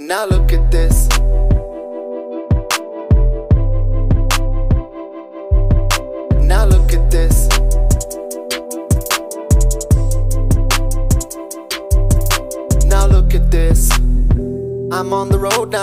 Now look at this. Now look at this. Now look at this. I'm on the road now.